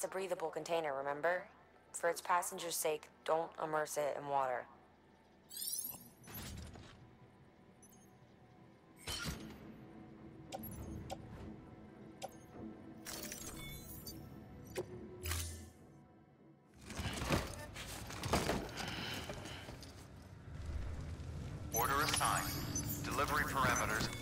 it's a breathable container, remember? For its passengers' sake, don't immerse it in water. Order assigned. Delivery parameters.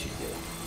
What you do?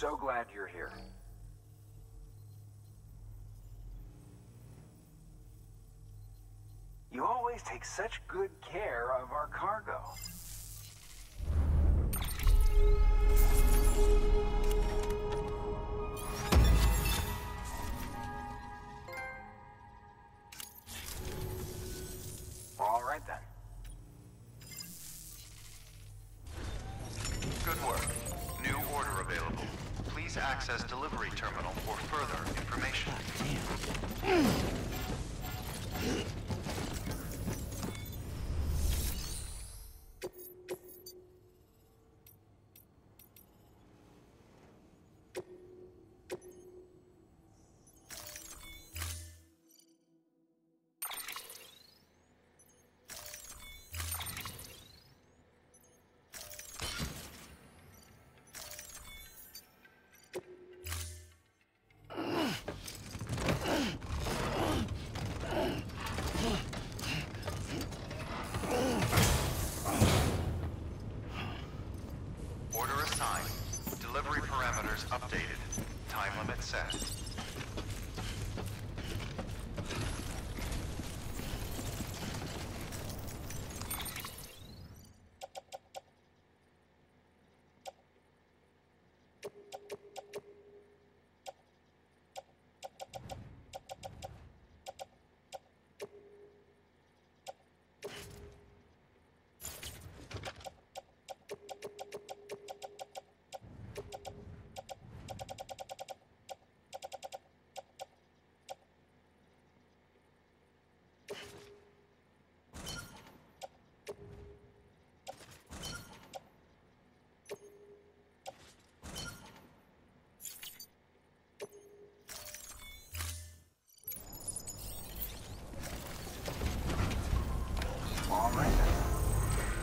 So glad you're here. You always take such good care of our cargo. Access delivery terminal for further information.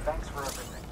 Thanks for everything.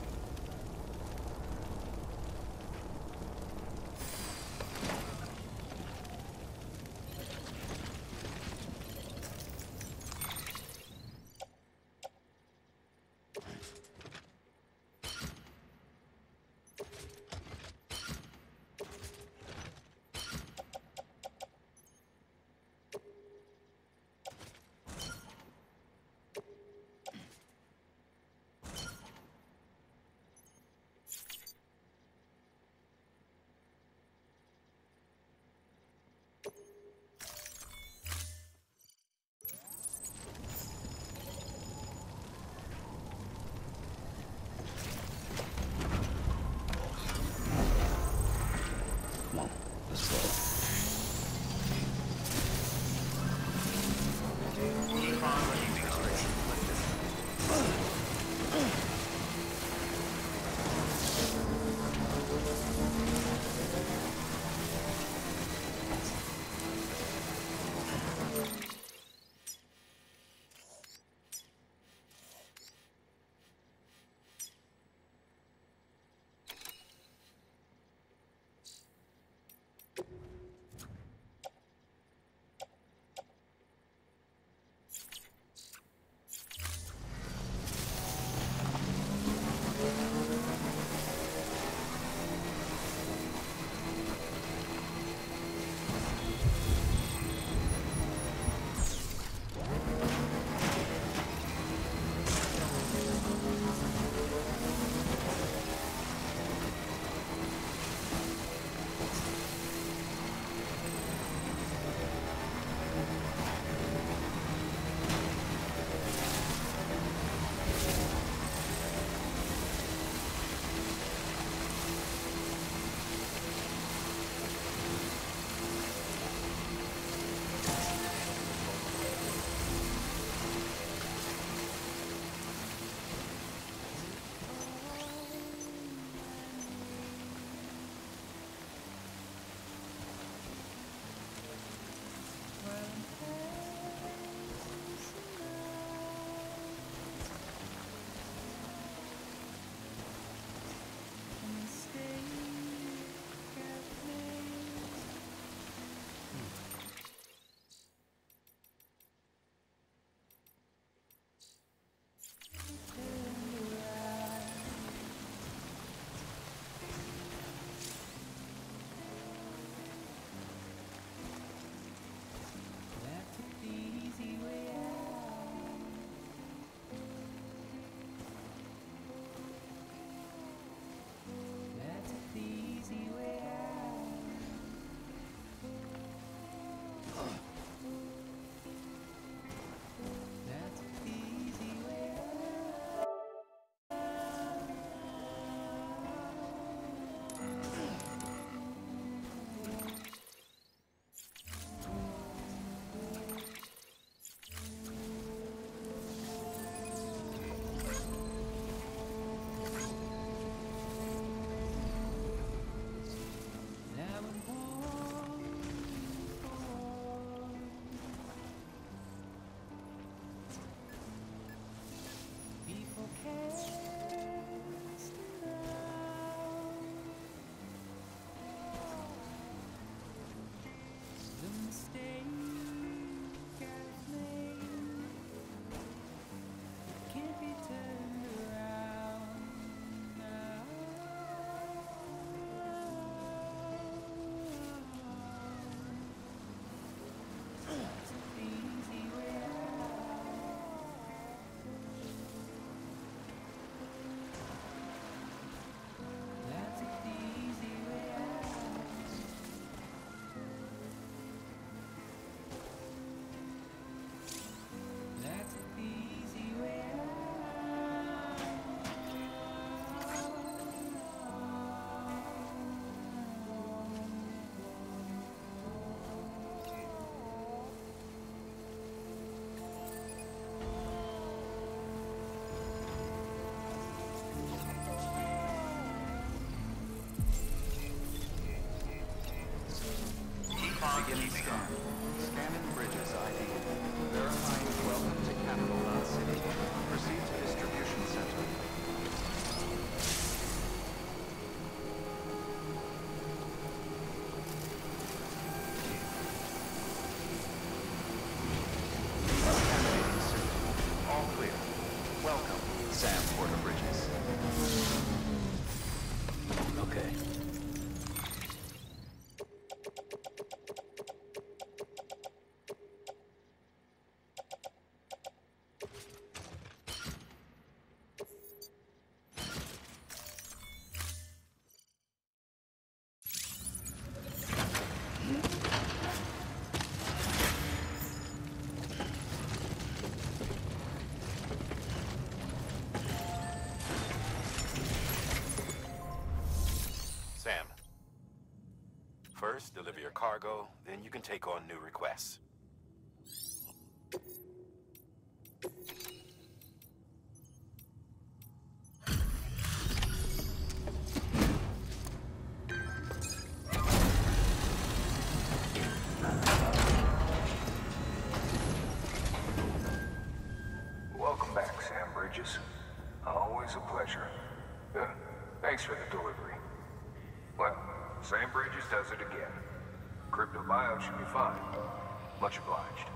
First, deliver your cargo, then you can take on new requests. Does it again. Cryptobiote should be fine. Much obliged.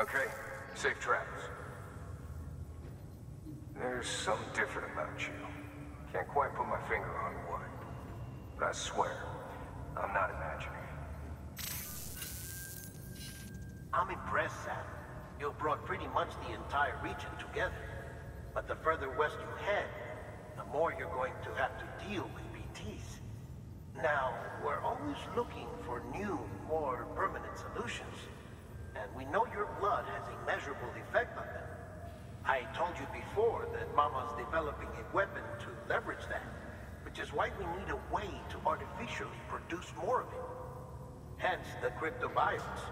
Okay, safe travels. There's something different about you. Can't quite put my finger on what. But I swear, I'm not imagining. I'm impressed, Sam. You brought pretty much the entire region together. But the further west you head, the more you're going to have to deal with BTs. Now, we're always looking for new, more permanent solutions. And we know your blood has a measurable effect on them. I told you before that Mama's developing a weapon to leverage that, which is why we need a way to artificially produce more of it. Hence the cryptobiotes.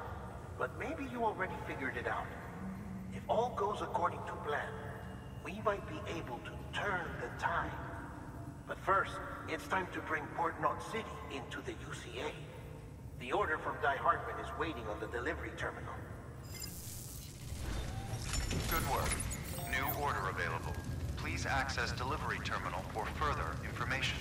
But maybe you already figured it out. If all goes according to plan, we might be able to turn the tide. But first, it's time to bring Port Knot City into the UCA. The order from Die Hardman is waiting on the delivery terminal. Good work. New order available. Please access delivery terminal for further information.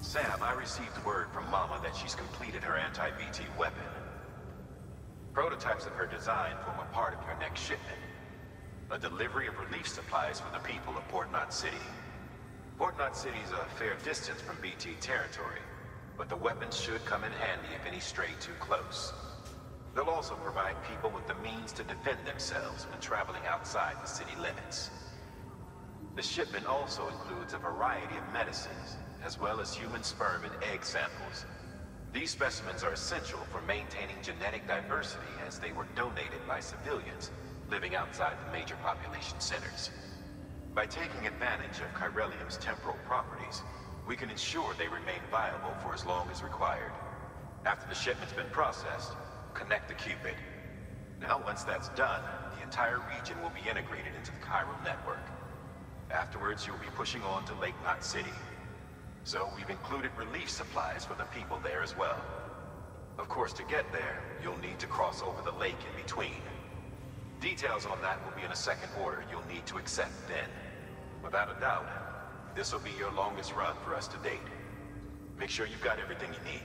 Sam, I received word from Mama that she's completed her anti-BT weapon. Prototypes of her design form a part of your next shipment. A delivery of relief supplies for the people of Port Knot City. Port Knot City is a fair distance from BT territory, but the weapons should come in handy if any stray too close. They'll also provide people with the means to defend themselves when traveling outside the city limits. The shipment also includes a variety of medicines, as well as human sperm and egg samples. These specimens are essential for maintaining genetic diversity as they were donated by civilians living outside the major population centers. By taking advantage of Chiralium's temporal properties, we can ensure they remain viable for as long as required. After the shipment's been processed, connect the Q-pid. Now, once that's done, the entire region will be integrated into the Chiral network. Afterwards, you'll be pushing on to Lake Knot City. So we've included relief supplies for the people there as well. Of course, to get there, you'll need to cross over the lake in between. Details on that will be in a second order you'll need to accept then. Without a doubt, this will be your longest run for us to date. Make sure you've got everything you need.